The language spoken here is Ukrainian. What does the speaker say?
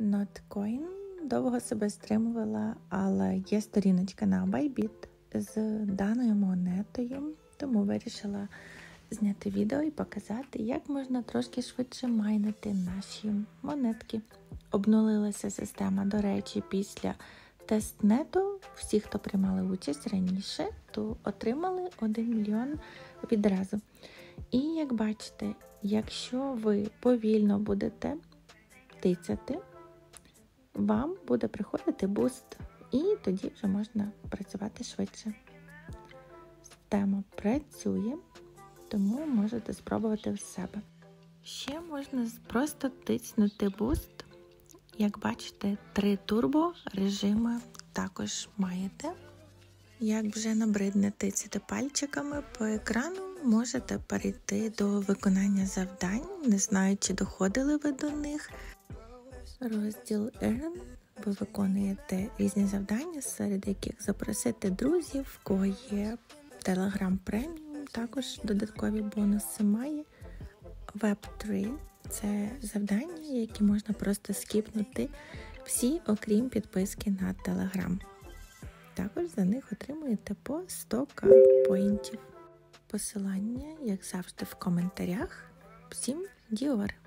Notcoin довго себе стримувала, але є сторіночка на Bybit з даною монетою, тому вирішила зняти відео і показати, як можна трошки швидше майнити наші монетки. Обнулилася система, до речі, після тестнету. Всі, хто приймали участь раніше, то отримали 1 мільйон відразу. І як бачите, якщо ви повільно будете тицяти, вам буде приходити буст, і тоді вже можна працювати швидше. Система працює, тому можете спробувати в себе. Ще можна просто тиснути буст. Як бачите, три турбо режими також маєте. Як вже набридне тицяти пальчиками по екрану, можете перейти до виконання завдань, не знаю, чи доходили ви до них. Розділ Earn. Ви виконуєте різні завдання, серед яких запросити друзів, в кого є Telegram Premium, також додаткові бонуси має. Web 3 це завдання, які можна просто скіпнути всі, окрім підписки на Telegram. Також за них отримуєте по 100 поінтів. Посилання, як завжди, в коментарях. Всім діор!